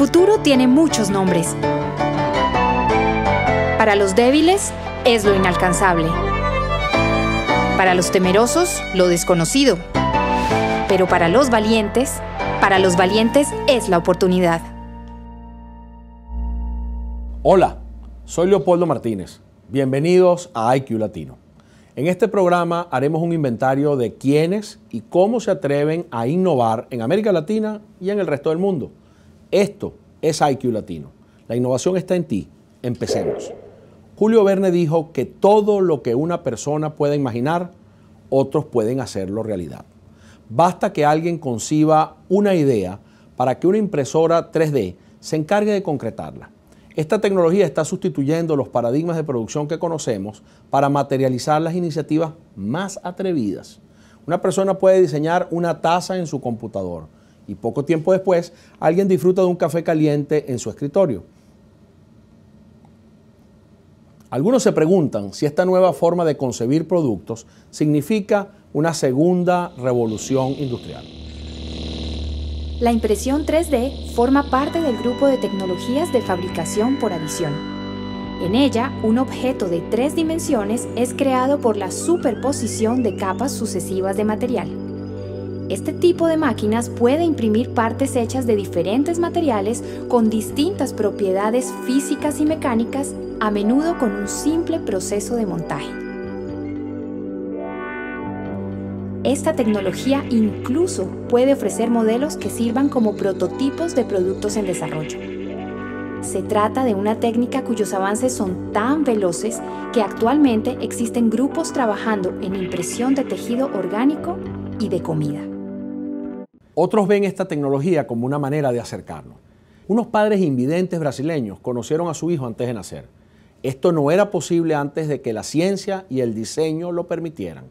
futuro tiene muchos nombres. Para los débiles es lo inalcanzable. Para los temerosos, lo desconocido. Pero para los valientes, para los valientes es la oportunidad. Hola, soy Leopoldo Martínez. Bienvenidos a IQ Latino. En este programa haremos un inventario de quiénes y cómo se atreven a innovar en América Latina y en el resto del mundo. Esto es IQ Latino. La innovación está en ti. Empecemos. Julio Verne dijo que todo lo que una persona pueda imaginar, otros pueden hacerlo realidad. Basta que alguien conciba una idea para que una impresora 3D se encargue de concretarla. Esta tecnología está sustituyendo los paradigmas de producción que conocemos para materializar las iniciativas más atrevidas. Una persona puede diseñar una taza en su computador, y poco tiempo después alguien disfruta de un café caliente en su escritorio. Algunos se preguntan si esta nueva forma de concebir productos significa una segunda revolución industrial. La impresión 3D forma parte del grupo de tecnologías de fabricación por adición. En ella, un objeto de tres dimensiones es creado por la superposición de capas sucesivas de material. Este tipo de máquinas puede imprimir partes hechas de diferentes materiales con distintas propiedades físicas y mecánicas, a menudo con un simple proceso de montaje. Esta tecnología incluso puede ofrecer modelos que sirvan como prototipos de productos en desarrollo. Se trata de una técnica cuyos avances son tan veloces que actualmente existen grupos trabajando en impresión de tejido orgánico y de comida. Otros ven esta tecnología como una manera de acercarnos. Unos padres invidentes brasileños conocieron a su hijo antes de nacer. Esto no era posible antes de que la ciencia y el diseño lo permitieran.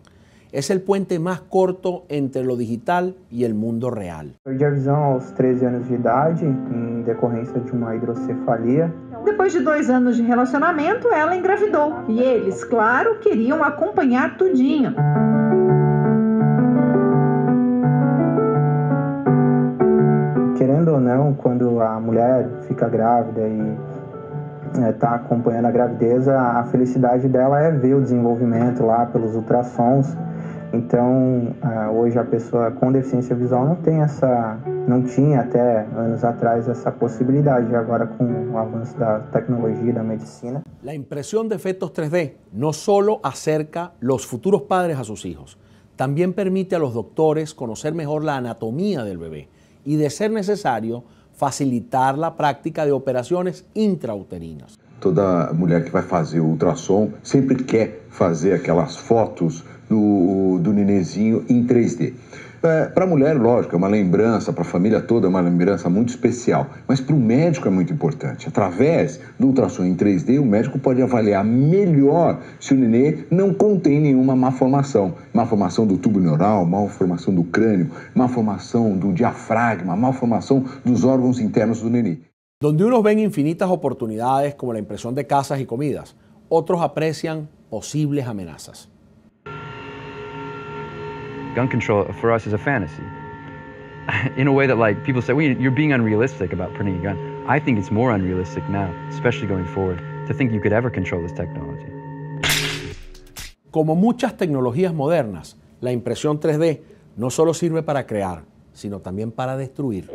Es el puente más corto entre lo digital y el mundo real. Perdi a visão aos 13 anos de idade em decorrência de uma hidrocefalia. Depois de dois anos de relacionamento, ela engravidou. E eles, claro, queriam acompanhar tudinho. Querendo ou não, quando a mulher fica grávida e está acompanhando a gravidez, a, a felicidade dela é ver o desenvolvimento lá pelos ultrassons. Então, ah, hoje a pessoa com deficiência visual não tem essa, não tinha até anos atrás essa possibilidade. Agora, com o avanço da tecnologia, da medicina. La impresión de efectos 3D no solo acerca los futuros padres a sus hijos, también permite a los doctores conocer mejor la anatomía del bebé y, de ser necesario, facilitar la práctica de operaciones intrauterinas. Toda mulher que vai fazer o ultrassom sempre quer fazer aquelas fotos do, do nenenzinho em 3D. Para a mulher, lógico, é uma lembrança, para a família toda é uma lembrança muito especial, mas para o médico é muito importante. Através do ultrassom em 3D, o médico pode avaliar melhor se o nenê não contém nenhuma malformação. Malformação do tubo neural, malformação do crânio, malformação do diafragma, malformação dos órgãos internos do nenê. Donde unos ven infinitas oportunidades como la impresión de casas y comidas, otros aprecian posibles amenazas. Gun control for us is a fantasy. In a way that like people say, well, you're being unrealistic about printing a gun. I think it's more unrealistic now, especially going forward, to think you could ever control this technology. Como muchas tecnologías modernas, la impresión 3D no solo sirve para crear, sino también para destruir.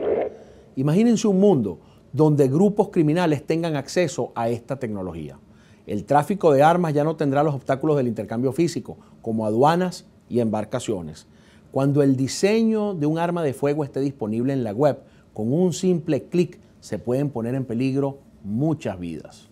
Imagínense un mundo donde grupos criminales tengan acceso a esta tecnología. El tráfico de armas ya no tendrá los obstáculos del intercambio físico, como aduanas y embarcaciones. Cuando el diseño de un arma de fuego esté disponible en la web, con un simple clic se pueden poner en peligro muchas vidas.